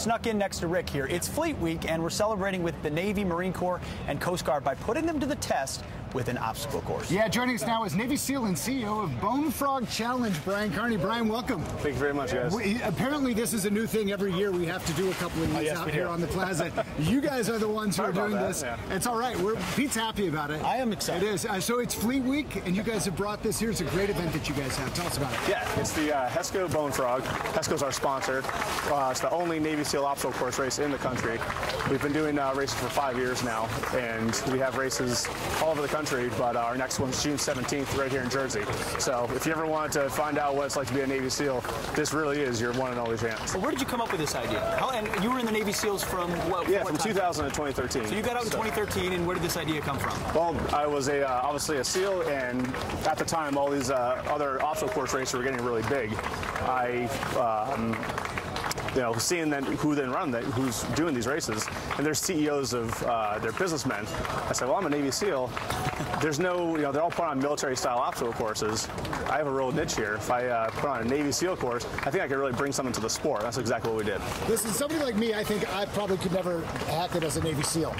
snuck in next to Rick here. It's Fleet Week, and we're celebrating with the Navy, Marine Corps, and Coast Guard by putting them to the test with an obstacle course. Yeah, joining us now is Navy SEAL and CEO of Bone Frog Challenge, Brian Carney. Brian, welcome. Thank you very much, guys. We, apparently, this is a new thing. Every year we have to do a couple of these oh, yes, out here on the plaza. you guys are the ones who Sorry are doing that, this. yeah. It's all right. We're, Pete's happy about it. I am excited. It is. Uh, so it's Fleet Week, and you guys have brought this here. It's a great event that you guys have. Tell us about it. Yeah, it's the uh, HESCO Bone Frog. HESCO's our sponsor. Uh, it's the only Navy SEAL obstacle course race in the country. We've been doing uh, races for five years now, and we have races all over the country, but uh, our next one's June 17th right here in Jersey. So if you ever wanted to find out what it's like to be a Navy SEAL, this really is your one and only chance. Well, where did you come up with this idea? How, and you were in the Navy SEAls from what? Yeah, what from time? 2000 to 2013. So you got out in 2013, and where did this idea come from? Well, I was a uh, obviously a SEAL, and at the time, all these uh, other obstacle course races were getting really big. I. Um, you know, seeing then who then run that, who's doing these races, and there's CEOs of uh, they're businessmen. I said, well, I'm a Navy SEAL. There's no, you know, they're all put on military-style obstacle courses. I have a real niche here. If I uh, put on a Navy SEAL course, I think I could really bring something to the sport. That's exactly what we did. Listen, somebody like me, I think I probably could never hack it as a Navy SEAL.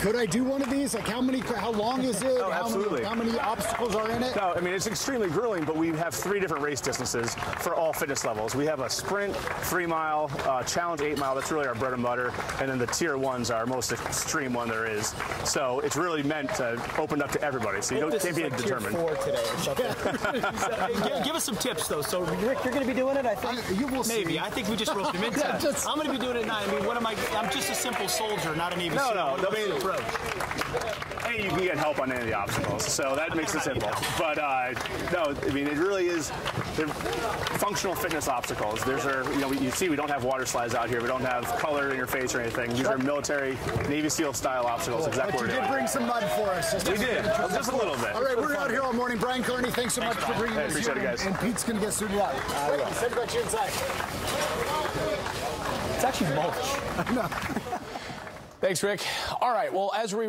Could I do one of these? Like, how many? How long is it? Oh, how absolutely. Many, how many obstacles are in it? No, I mean it's extremely grueling, but we have three different race distances for all fitness levels. We have a sprint, three mile, uh, challenge eight mile. That's really our bread and butter, and then the tier ones are our most extreme one there is. So it's really meant to open up to everybody. So you don't, can't be like determined. Four today or something. So, give, give us some tips though. So Rick, you're going to be doing it, I think. I- you will Maybe. see. I think we just roped him into it. I'm going to be doing it now. I mean, what am I? I'm just a simple soldier, not a Navy No, SEAL. no, What- I mean- approach? Hey, you can get help on any of the obstacles, so that makes it simple. But uh, no, I mean it really is they're functional fitness obstacles. There's our, you know, you see we don't have water slides out here. We don't have color in your face or anything. These are military Navy SEAL style obstacles. Exactly But you we're did doing. bring some mud for us. Just We did, just a little bit. All right, we're out here all morning. Brian Carney, thanks so much for bringing Hey, us appreciate here. it, guys. And, and Pete's going to get suited up. Wait, he said about you inside. It's actually mulch. Thanks, Rick. All right. Well, as we